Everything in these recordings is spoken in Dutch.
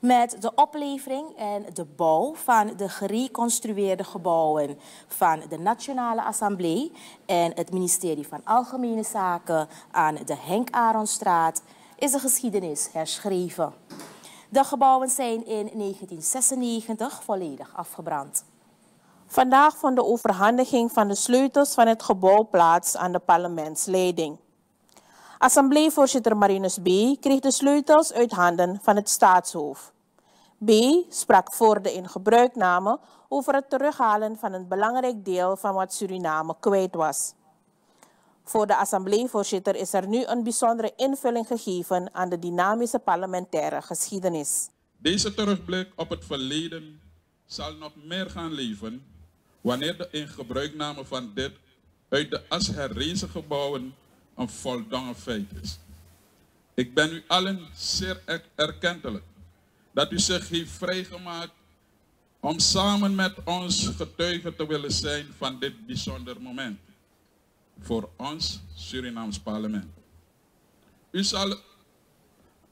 Met de oplevering en de bouw van de gereconstrueerde gebouwen van de Nationale Assemblée en het ministerie van Algemene Zaken aan de Henk Aronstraat is de geschiedenis herschreven. De gebouwen zijn in 1996 volledig afgebrand. Vandaag vond de overhandiging van de sleutels van het gebouw plaats aan de parlementsleiding. Assembleevoorzitter Marinus B. kreeg de sleutels uit handen van het staatshoofd. B. sprak voor de ingebruikname over het terughalen van een belangrijk deel van wat Suriname kwijt was. Voor de assembleevoorzitter is er nu een bijzondere invulling gegeven aan de dynamische parlementaire geschiedenis. Deze terugblik op het verleden zal nog meer gaan leven wanneer de ingebruikname van dit uit de as herrezen gebouwen een voldongen feit is. Ik ben u allen zeer erkentelijk dat u zich heeft vrijgemaakt om samen met ons getuige te willen zijn van dit bijzonder moment voor ons Surinaams parlement. U zal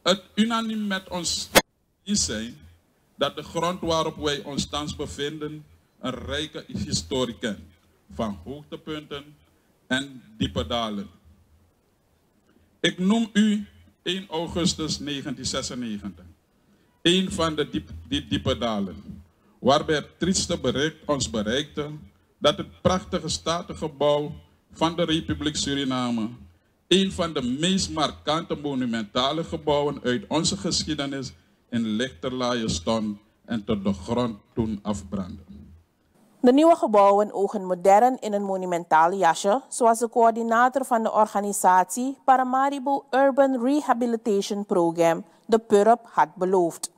het unaniem met ons zijn dat de grond waarop wij ons thans bevinden een rijke historie kent van hoogtepunten en diepe dalen. Ik noem u 1 augustus 1996, een van de diep, die diepe dalen, waarbij het trieste bericht ons bereikte dat het prachtige statengebouw van de Republiek Suriname, een van de meest markante monumentale gebouwen uit onze geschiedenis, in lichterlaaien stond en tot de grond toen afbrandde. De nieuwe gebouwen ogen modern in een monumentaal jasje, zoals de coördinator van de organisatie Paramaribo Urban Rehabilitation Program, de PURP, had beloofd.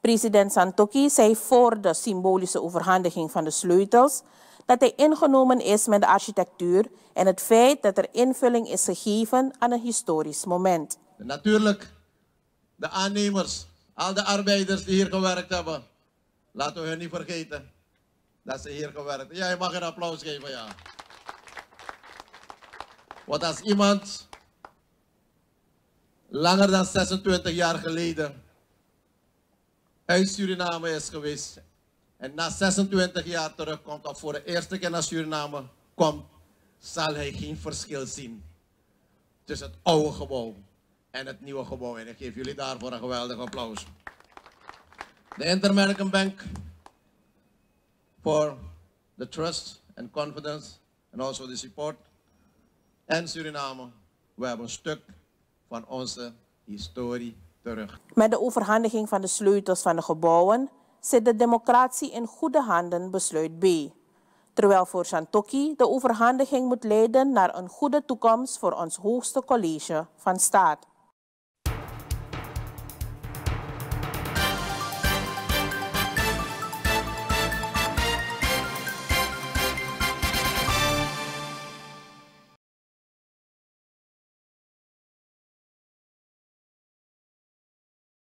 President Santoki zei voor de symbolische overhandiging van de sleutels dat hij ingenomen is met de architectuur en het feit dat er invulling is gegeven aan een historisch moment. Natuurlijk, de aannemers, al de arbeiders die hier gewerkt hebben, laten we hen niet vergeten dat ze hier gewerkt hebben. Ja, je mag een applaus geven, ja. Want als iemand langer dan 26 jaar geleden uit Suriname is geweest en na 26 jaar terugkomt of voor de eerste keer naar Suriname komt, zal hij geen verschil zien tussen het oude gebouw en het nieuwe gebouw. En ik geef jullie daarvoor een geweldig applaus. De Inter-American Bank for the trust and confidence and also the support. En Suriname, we hebben een stuk van onze historie terug. Met de overhandiging van de sleutels van de gebouwen zit de democratie in goede handen, besluit B. Terwijl voor Santoki de overhandiging moet leiden naar een goede toekomst voor ons hoogste college van staat.